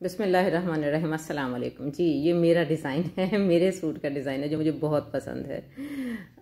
बसमीम वालेकुम जी, ये मेरा डिज़ाइन है, मेरे सूट का डिज़ाइन है, जो मुझे बहुत पसंद है।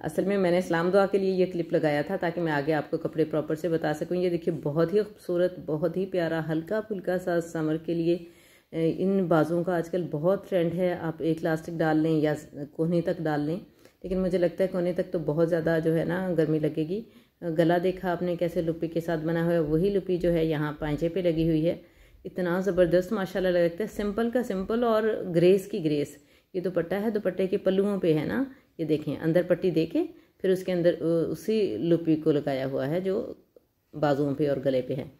असल में मैंने इस्लाम दुआ के लिए ये क्लिप लगाया था, ताकि मैं आगे आपको कपड़े प्रॉपर से बता सकूँ। ये देखिए, बहुत ही खूबसूरत, बहुत ही प्यारा हल्का फुल्का सा समर के लिए इन बाज़ों का आजकल बहुत ट्रेंड है। आप एक लास्टिक डाल लें या कोहनी तक डाल लें, लेकिन मुझे लगता है कोने तक तो बहुत ज़्यादा जो है ना, गर्मी लगेगी। गला देखा आपने, कैसे लुपी के साथ बना हुआ है, वही लुपी जो है यहाँ पाँचे पे लगी हुई है। इतना ज़बरदस्त, माशाल्लाह लगता है, सिंपल का सिंपल और ग्रेस की ग्रेस। ये दुपट्टा है, दुपट्टे के पल्लुओं पे है ना? ये देखें, अंदर पट्टी देके, फिर उसके अंदर उसी लुपी को लगाया हुआ है जो बाजुओं पे और गले पे है।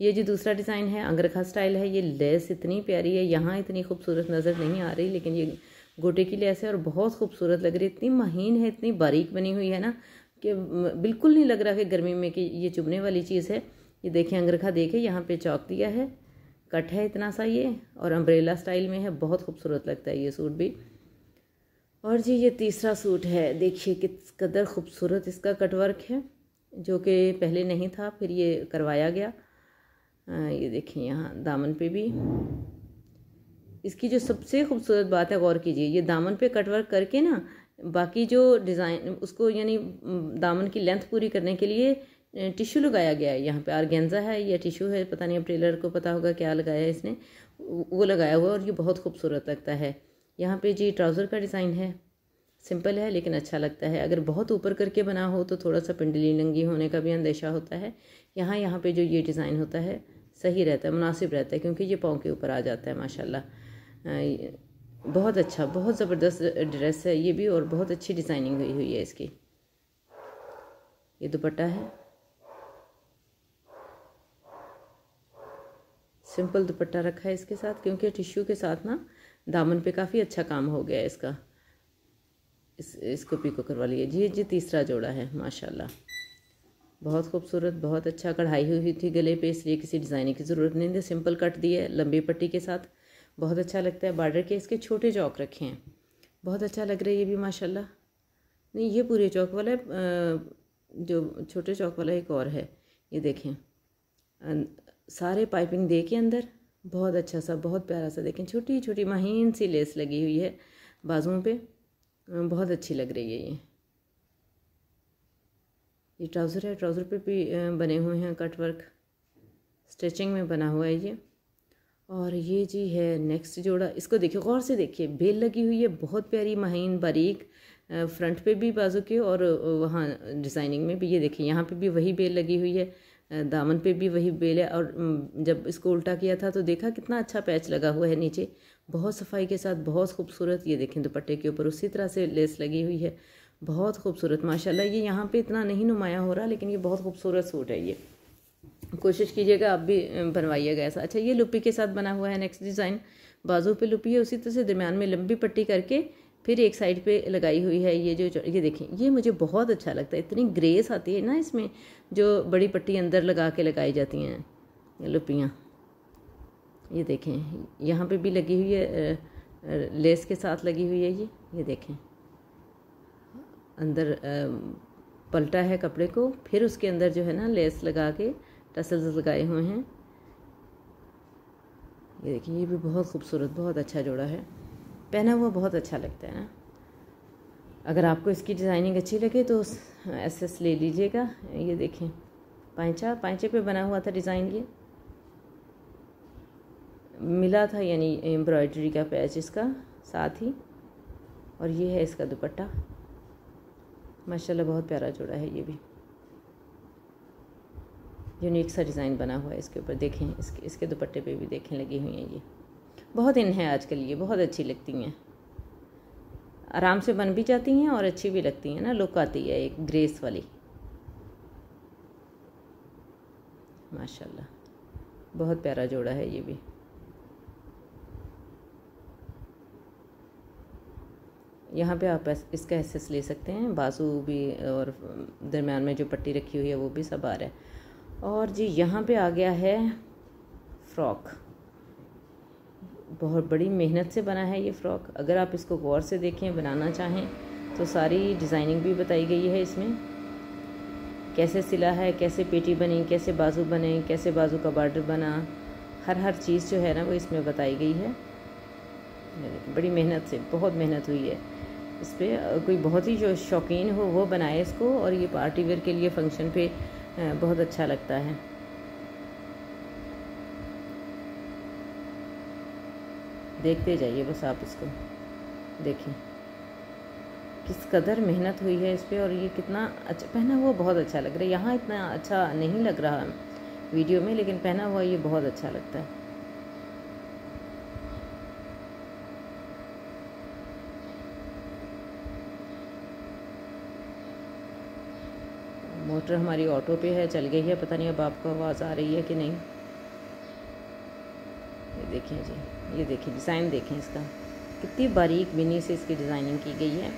ये जी दूसरा डिज़ाइन है, अंगरखा स्टाइल है, ये लेस इतनी प्यारी है, यहाँ इतनी खूबसूरत नज़र नहीं आ रही, लेकिन ये गोटे की लेस है और बहुत खूबसूरत लग रही है। इतनी महीन है, इतनी बारीक बनी हुई है ना, कि बिल्कुल नहीं लग रहा कि गर्मी में कि ये चुभने वाली चीज़ है। ये देखें, अंगरखा देखे यहाँ पे चौक दिया है। कट है इतना सा ये और अम्ब्रेला स्टाइल में है बहुत खूबसूरत लगता है ये सूट भी। और जी ये तीसरा सूट है। देखिए किस कदर खूबसूरत इसका कटवर्क है जो कि पहले नहीं था फिर ये करवाया गया। आ, ये देखिए यहाँ दामन पे भी। इसकी जो सबसे खूबसूरत बात है गौर कीजिए ये दामन पे कटवर्क करके ना बाकी जो डिज़ाइन उसको यानी दामन की लेंथ पूरी करने के लिए टिश्यू लगाया गया है। यहाँ पे आर्गेंजा है, या टिश्यू है, पता नहीं, अब टेलर को पता होगा क्या लगाया है इसने। वो लगाया हुआ और ये बहुत खूबसूरत लगता है। यहाँ पे जी, ट्राउज़र का डिज़ाइन है। सिंपल है, लेकिन अच्छा लगता है। अगर बहुत ऊपर करके बना हो तो थोड़ा सा पिंडली नंगी होने का भी अंदेशा होता है। यहाँ यहाँ पे जो ये डिज़ाइन होता है, सही रहता है, मुनासिब रहता है, क्योंकि ये पाँव के ऊपर आ जाता है, माशाल्लाह। बहुत अच्छा बहुत ज़बरदस्त ड्रेस है ये भी, और बहुत अच्छी डिज़ाइनिंग हुई हुई है इसकी। ये दुपट्टा है। सिंपल दुपट्टा रखा है इसके साथ, क्योंकि टिश्यू के साथ ना दामन पे काफ़ी अच्छा काम हो गया है इसका। इस इसको पीको करवा लिया जी जी, तीसरा जोड़ा है, माशाल्लाह। बहुत खूबसूरत, बहुत अच्छा कढ़ाई हुई थी गले पे, इसलिए किसी डिज़ाइनिंग की ज़रूरत नहीं थी। सिंपल कट दी है लंबी पट्टी के साथ। बहुत अच्छा लगता है, बार्डर के इसके छोटे चौक रखे हैं। बहुत अच्छा लग रहा है ये भी, माशाल्लाह। नहीं, ये पूरे चौक वाला जो छोटे चौक वाला एक और है, ये देखें। सारे पाइपिंग दे के अंदर, बहुत अच्छा सा, बहुत प्यारा सा देखें छोटी छोटी महीन सी लेस लगी हुई है बाजुओं पे। बहुत अच्छी लग रही है ये। ये ट्राउज़र है, ट्राउज़र पे भी बने हुए हैं कट वर्क। स्टिचिंग में बना हुआ है ये। और ये जी है नेक्स्ट जोड़ा। इसको देखिए, गौर से देखिए, बेल लगी हुई है, बहुत प्यारी महीन बारीक फ्रंट पे भी बाजू के और वहाँ डिज़ाइनिंग में भी। ये देखिए, यहाँ पे भी वही बेल लगी हुई है। दामन पे भी वही बेल है और जब इसको उल्टा किया था तो देखा कितना अच्छा पैच लगा हुआ है नीचे। बहुत सफ़ाई के साथ बहुत खूबसूरत, ये देखें दुपट्टे के ऊपर, उसी तरह से लेस लगी हुई है। बहुत खूबसूरत, माशाल्लाह, ये यहाँ पे इतना नहीं नुमाया हो रहा, लेकिन ये बहुत खूबसूरत सूट है ये। कोशिश कीजिएगा, आप भी बनवाइएगा ऐसा। अच्छा ये लुपी के साथ बना हुआ है नेक्स्ट डिज़ाइन। बाजू पे लुपी है, उसी तरह से दरमियान में लंबी पट्टी करके फिर एक साइड पे लगाई हुई है ये जो ये देखें, ये मुझे बहुत अच्छा लगता है। इतनी ग्रेस आती है ना इसमें, जो बड़ी पट्टी अंदर लगा के लगाई जाती हैं लुपियाँ। ये देखें, यहाँ पे भी लगी हुई है लेस के साथ लगी हुई है ये ये देखें। अंदर पलटा है कपड़े को, फिर उसके अंदर जो है ना लेस लगा के टसल्स लगाए हुए हैं। ये देखिए ये भी बहुत खूबसूरत, बहुत अच्छा जोड़ा है। पहना हुआ बहुत अच्छा लगता है ना। अगर आपको इसकी डिज़ाइनिंग अच्छी लगे तो एस एस ले लीजिएगा। ये देखें, पाँचा, पाँचे पे बना हुआ था डिज़ाइन ये। मिला था यानी एम्ब्रॉयडरी का पैच इसका, साथ ही। और ये है इसका दुपट्टा। माशाल्लाह, बहुत प्यारा जोड़ा है ये भी। यूनिक सा डिज़ाइन बना हुआ है इसके ऊपर। देखें, इसके इसके दुपट्टे पे भी देखें, लगी हुई हैं ये। बहुत इन है आजकल ये, बहुत अच्छी लगती हैं। आराम से बन भी जाती हैं और अच्छी भी लगती हैं ना, लुक आती है एक ग्रेस वाली। माशाल्लाह, बहुत प्यारा जोड़ा है ये भी। यहाँ पे आप इसका एसेस ले सकते हैं, बाजू भी और दरमियान में जो पट्टी रखी हुई है वो भी सब आ रहा है। और जी, यहाँ पे आ गया है फ्रॉक। बहुत बड़ी मेहनत से बना है ये फ़्रॉक। अगर आप इसको गौर से देखें, बनाना चाहें तो सारी डिज़ाइनिंग भी बताई गई है इसमें। कैसे सिला है, कैसे पेटी बनी, कैसे बाजू बने, कैसे बाजू का बॉर्डर बना, हर हर चीज़ जो है ना वो इसमें बताई गई है। बड़ी मेहनत से, बहुत मेहनत हुई है। इस पर कोई बहुत ही जो शौकीन हो, वो बनाए इसको और ये पार्टी वेयर के लिए फ़ंक्शन पे बहुत अच्छा लगता है। देखते जाइए बस आप इसको देखिए। किस कदर मेहनत हुई है इस पर और ये कितना अच्छा पहना हुआ बहुत अच्छा लग रहा है। यहाँ इतना अच्छा नहीं लग रहा वीडियो में, लेकिन पहना हुआ ये बहुत अच्छा लगता है। मोटर हमारी ऑटो पे है, चल गई है। पता नहीं अब आपको आवाज़ आ रही है कि नहीं। ये देखिए जी। ये देखिए डिज़ाइन देखें इसका। कितनी बारीक बिनी से इसकी डिज़ाइनिंग की गई है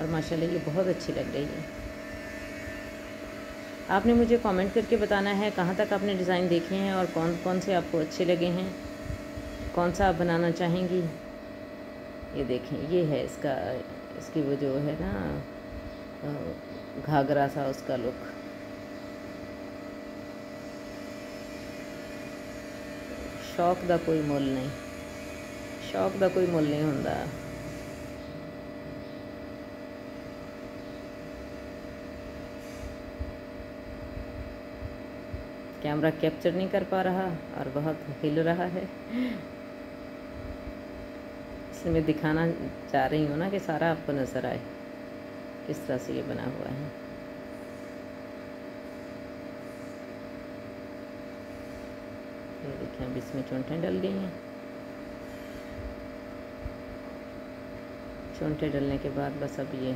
और माशाल्लाह ये बहुत अच्छी लग रही है। आपने मुझे कमेंट करके बताना है कहाँ तक आपने डिज़ाइन देखे हैं और कौन कौन से आपको अच्छे लगे हैं, कौन सा आप बनाना चाहेंगी। ये देखें, ये है इसका, इसकी वो जो है ना घाघरा सा उसका लुक शौक का कोई मोल नहीं। शौक का कोई मुल नहीं होंगे कैमरा कैप्चर नहीं कर पा रहा और बहुत हिल रहा है इसलिए मैं दिखाना चाह रही हूँ ना कि सारा आपको नज़र आए किस तरह से ये बना हुआ है ये देखिए अब इसमें चौंटें डल गई हैं चौंटे डलने के बाद बस अब ये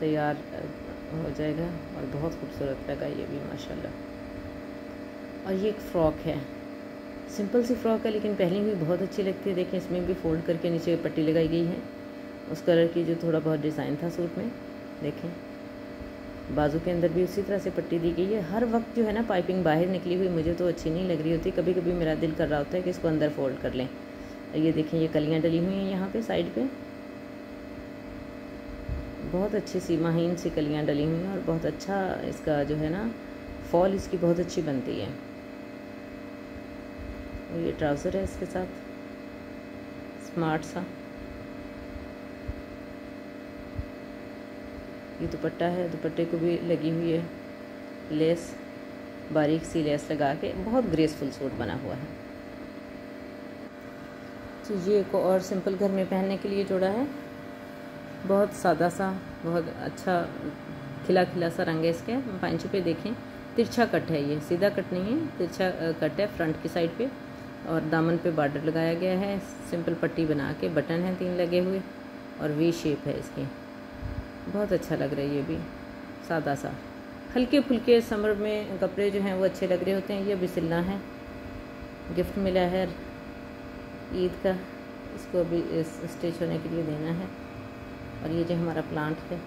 तैयार हो जाएगा और बहुत खूबसूरत लगा ये भी, माशाल्लाह। और ये एक फ़्रॉक है। सिंपल सी फ़्रॉक है, लेकिन पहनी हुई बहुत अच्छी लगती है। देखें इसमें भी फोल्ड करके नीचे पट्टी लगाई गई है। उस कलर की जो थोड़ा बहुत डिज़ाइन था सूट में देखें बाजू के अंदर भी उसी तरह से पट्टी दी गई है। हर वक्त जो है ना, पाइपिंग बाहर निकली हुई मुझे तो अच्छी नहीं लग रही होती। कभी कभी मेरा दिल कर रहा होता है कि इसको अंदर फोल्ड कर लें। ये देखें ये कलियाँ डली हुई हैं यहाँ पे, साइड पे। बहुत अच्छी सी माहीन सी कलियाँ डली हुई हैं और बहुत अच्छा इसका जो है ना, फॉल इसकी बहुत अच्छी बनती है। और ये ट्राउज़र है इसके साथ। स्मार्ट सा। ये दुपट्टा है, दुपट्टे को भी लगी हुई है। लेस, बारीक सी लेस लगा के बहुत ग्रेसफुल सूट बना हुआ है। तो ये एक और सिंपल घर में पहनने के लिए जोड़ा है। बहुत सादा सा, बहुत अच्छा खिला खिला सा रंग है इसके। पाँचों पे देखें। तिरछा कट है ये, सीधा कट नहीं है, तिरछा कट है फ्रंट की साइड पे और दामन पे बॉर्डर लगाया गया है। सिंपल पट्टी बना के बटन हैं तीन लगे हुए और वी शेप है इसकी। बहुत अच्छा लग रहा है ये भी, सादा सा। हल्के फुल्के समर में कपड़े जो हैं वो अच्छे लग रहे होते हैं। ये भी सिलना है, गिफ्ट मिला है ईद का। इसको अभी इस स्टिच होने के लिए देना है। और ये जो हमारा प्लांट है